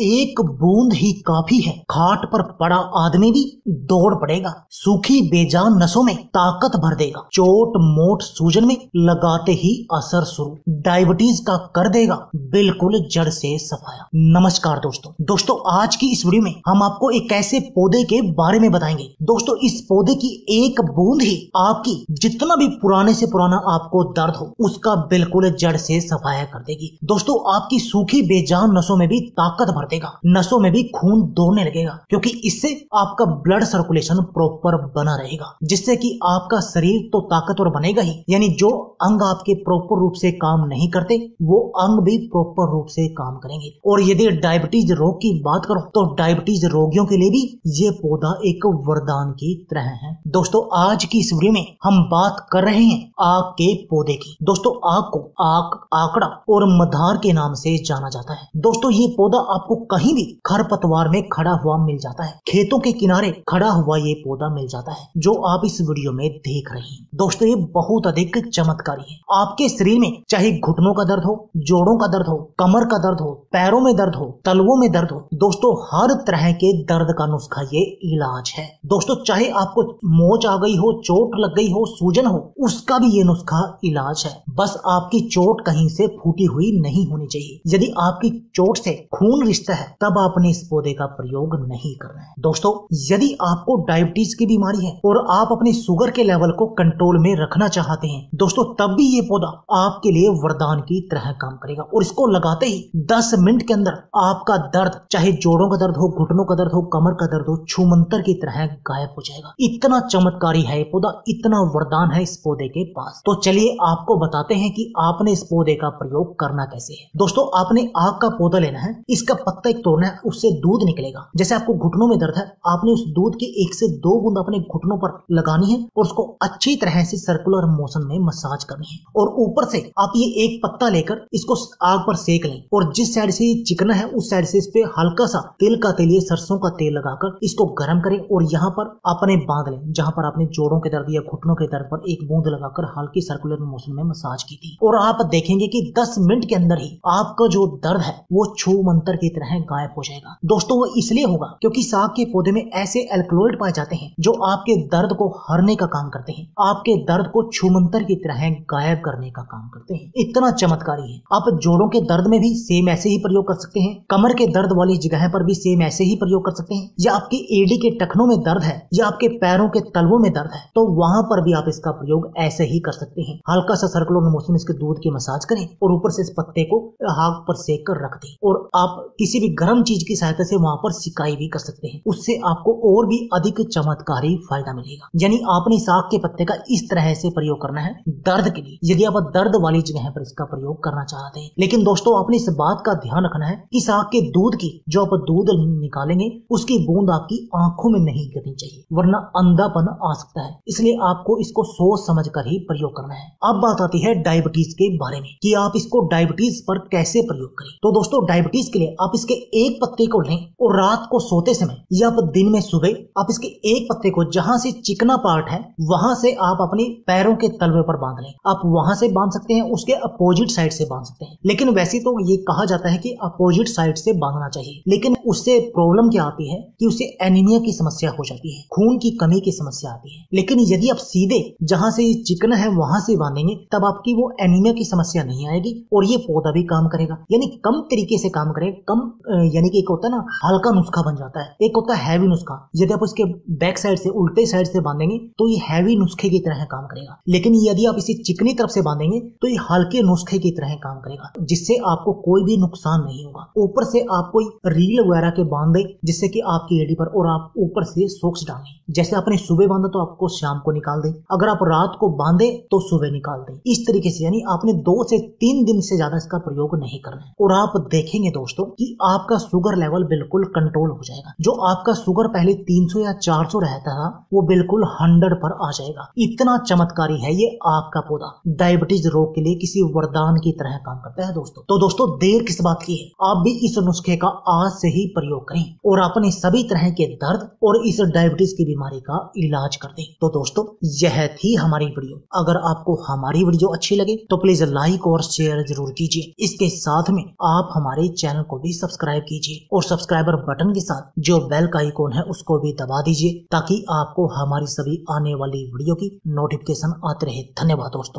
एक बूंद ही काफ़ी है। खाट पर पड़ा आदमी भी दौड़ पड़ेगा। सूखी बेजान नसों में ताकत भर देगा। चोट मोट सूजन में लगाते ही असर शुरू। डायबिटीज़ का कर देगा। बिल्कुल जड़ से सफाया। नमस्कार दोस्तों। दोस्तों, आज की इस वीडियो में हम आपको एक ऐसे पौधे के बारे में बताएँगे। दोस्तों, इस पौधे की एक बूंद ही आपकी जितना भी पुराने से पुराना आपको दर्द हो, उसका बिल्कुल जड़ से सफाया कर देगी। दोस्तों, आपकी सूखी बेजान नसों में भी ताकत भर देगा नसों में भी खून दौड़ने लगेगा, क्योंकि इससे आपका ब्लड सर्कुलेशन प्रॉपर बना रहेगा, जिससे कि आपका शरीर तो ताकतवर बनेगा ही। यानी जो अंग आपके प्रॉपर रूप से काम नहीं करते, वो अंग भी प्रॉपर रूप से काम करेंगे। और यदि डायबिटीज़ रोग की बात करो तो डायबिटीज़ रोगियों के लिए भी ये पौधा एक वरदान की तरह है। दोस्तों, आज की इस वीडियो में हम बात कर रहे हैं आग के पौधे की। दोस्तों, आग को आग, आकड़ा और मधार के नाम से जाना जाता है। दोस्तों, ये पौधा आपको कहीं भी खरपतवार में खड़ा हुआ मिल जाता है। खेतों के किनारे खड़ा हुआ ये पौधा मिल जाता है, जो आप इस वीडियो में देख रहे हैं। दोस्तों, ये बहुत अधिक चमत्कारी है। आपके शरीर में चाहे घुटनों का दर्द हो, जोड़ों का दर्द हो, कमर का दर्द हो, पैरों में दर्द हो, तलवों में दर्द हो, दोस्तों, हर तरह के दर्द का नुस्खा ये इलाज है। दोस्तों, चाहे आपको मोच आ गई हो, चोट लग गई हो, सूजन हो, उसका भी ये नुस्खा इलाज है। बस आपकी चोट कहीं से फूटी हुई नहीं होनी चाहिए। यदि आपकी चोट से खून रिश्ता है, तब आपने इस पौधे का प्रयोग नहीं करना है। दोस्तों, यदि आपको डायबिटीज़ की बीमारी है और आप अपने शुगर के लेवल को कंट्रोल में रखना चाहते हैं, दोस्तों, तब भी ये पौधा आपके लिए वरदान की तरह काम करेगा। और इसको लगाते ही 10 मिनट के अंदर आपका दर्द, चाहे जोड़ों का दर्द हो, घुटनों का दर्द हो, कमर का दर्द हो, छुमंतर की तरह गायब हो जाएगा। इतना चमत्कारी है ये पौधा, इतना वरदान है इस पौधे के पास। तो चलिए आपको बताते हैं कि आपने इस पौधे का प्रयोग करना कैसे है। दोस्तों, आपने आग का पौधा लेना है, इसका एक तोड़ना है, उससे दूध निकलेगा। जैसे आपको घुटनों में दर्द है, आपने उस दूध की एक से दो बूंद अपने घुटनों पर लगानी है और उसको अच्छी तरह से सर्कुलर मोशन में मसाज करनी है। और ऊपर से आप ये एक पत्ता लेकर इसको आग पर सेक लें और जिस साइड से चिकना है, उस साइड से इस पे हल्का सा तेल का तेल, या सरसों का तेल लगाकर इसको गर्म करें और यहाँ पर अपने बाँध लें, जहाँ पर आपने जोड़ों के दर्द या घुटनों के दर्द पर एक बूंद लगाकर हल्की सर्कुलर मोशन में मसाज की थी। और आप देखेंगे कि 10 मिनट के अंदर ही आपका जो दर्द है, वो छू मंतर की तरह गायब हो जाएगा। दोस्तों, वो इसलिए होगा क्योंकि साग के पौधे में ऐसे एल्कलॉइड पाए जाते हैं जो आपके दर्द को हरने का काम करते हैं। आपके दर्द को छुमंतर की तरह गायब करने का काम करते हैं। इतना चमत्कारी है। आप जोड़ों के दर्द में भी सेम ऐसे ही प्रयोग कर सकते हैं। कमर के दर्द वाली जगह पर भी सेम ऐसे ही प्रयोग कर सकते हैं। या आपकी एडी के टखनों में दर्द है, या आपके पैरों के तलवों में दर्द है तो वहाँ पर भी आप इसका प्रयोग ऐसे ही कर सकते हैं। हल्का सा सर्कुलर मोशन इसके दूध की मसाज करें और ऊपर से इस पत्ते को आग पर सेक कर रख दें। और आप किसी भी गर्म चीज़ की सहायता से वहाँ पर सिकाई भी कर सकते हैं। उससे आपको और भी अधिक चमत्कारी फ़ायदा मिलेगा। यानी आपने साग के पत्ते का इस तरह से प्रयोग करना है दर्द के लिए। यदि आप दर्द वाली जगह पर इसका प्रयोग करना चाहते हैं। लेकिन दोस्तों, आपने इस बात का ध्यान रखना है कि साग के दूध की, जो आप दूध निकालेंगे, उसकी बूंद आपकी आँखों में नहीं गिरनी चाहिए, वरना अंधापन आ सकता है। इसलिए आपको इसको सोच समझ कर ही प्रयोग करना है। अब बात आती है डायबिटीज़ के बारे में, कि आप इसको डायबिटीज़ पर कैसे प्रयोग करें। तो दोस्तों, डायबिटीज़ के लिए आप इसके एक पत्ते को लें और रात को सोते समय, या आप दिन में सुबह, आप इसके एक पत्ते को जहाँ से चिकना पार्ट है, वहाँ से आप अपने पैरों के तलवे पर बाँध लें। आप वहाँ से बाँध सकते हैं, उसके अपोजिट साइड से बाँध सकते हैं। लेकिन वैसे तो ये कहा जाता है कि अपोजिट साइड से बांधना चाहिए। लेकिन उससे प्रॉब्लम क्या आती है कि उसे एनीमिया की समस्या हो जाती है, खून की कमी की समस्या आती है। लेकिन यदि आप सीधे जहाँ से चिकना है, वहाँ से बांधेंगे, तब आपकी वो एनीमिया की समस्या नहीं आएगी और ये पौधा भी काम करेगा। यानी कम तरीके से काम करेगा, कम यानी कि एक होता है ना, हल्का नुस्खा बन जाता है। एक होता है हैवी नुस्खा। यदि आप उसके बैक साइड से, उल्टे साइड से बांधेंगे तो ये हैवी नुस्खे की तरह काम करेगा। लेकिन यदि आप इसे चिकनी तरफ़ से बांधेंगे तो ये हल्के नुस्खे की तरह काम करेगा, जिससे आपको कोई भी नुकसान नहीं होगा। ऊपर से आप कोई रील वगैरह के बाँध दे, जिससे कि आपकी एडी पर और आप ऊपर से सोक्स डालें। जैसे आपने सुबह बांधा तो आपको शाम को निकाल दे। अगर आप रात को बांधे तो सुबह निकाल दे। इस तरीके से, यानी आपने दो से तीन दिन से ज़्यादा इसका प्रयोग नहीं करना है। और आप देखेंगे दोस्तों कि आपका शुगर लेवल बिल्कुल कंट्रोल हो जाएगा। जो आपका शुगर पहले 300 या 400 रहता था, वो बिल्कुल 100 पर आ जाएगा। इतना चमत्कारी है ये आग का पौधा। डायबिटीज़ रोग के लिए किसी वरदान की तरह काम करता है दोस्तों। तो दोस्तों, देर किस बात की है? आप भी इस नुस्खे का आज से ही प्रयोग करें और अपने सभी तरह के दर्द और इस डायबिटीज़ की बीमारी का इलाज कर दें। तो दोस्तों, यह थी हमारी वीडियो। अगर आपको हमारी वीडियो अच्छी लगे तो प्लीज़ लाइक और शेयर ज़रूर कीजिए। इसके साथ में आप हमारे चैनल को भी सब्सक्राइब कीजिए और सब्सक्राइबर बटन के साथ जो बेल का आइकॉन है उसको भी दबा दीजिए ताकि आपको हमारी सभी आने वाली वीडियो की नोटिफिकेशन आते रहे। धन्यवाद दोस्तों।